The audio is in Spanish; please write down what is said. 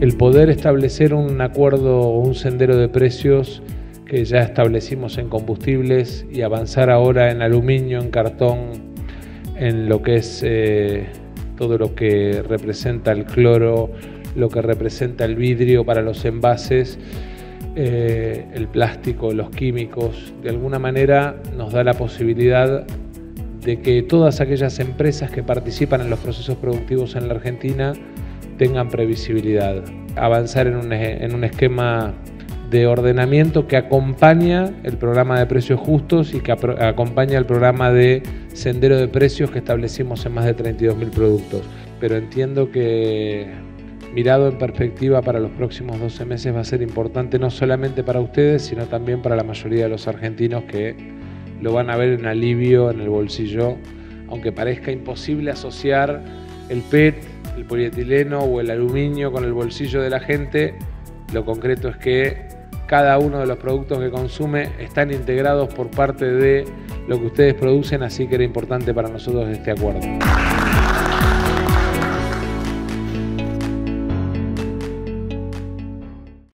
el poder establecer un acuerdo o un sendero de precios que ya establecimos en combustibles y avanzar ahora en aluminio, en cartón, en lo que es eh, todo lo que representa el cloro, lo que representa el vidrio para los envases, eh, el plástico, los químicos, de alguna manera nos da la posibilidad de que todas aquellas empresas que participan en los procesos productivos en la Argentina tengan previsibilidad, avanzar en un, en un esquema de ordenamiento que acompaña el programa de precios justos y que acompaña el programa de sendero de precios que establecimos en más de 32.000 productos. Pero entiendo que mirado en perspectiva para los próximos 12 meses va a ser importante no solamente para ustedes, sino también para la mayoría de los argentinos que lo van a ver en alivio en el bolsillo, aunque parezca imposible asociar el PET, el polietileno o el aluminio con el bolsillo de la gente, lo concreto es que cada uno de los productos que consume están integrados por parte de lo que ustedes producen, así que era importante para nosotros este acuerdo.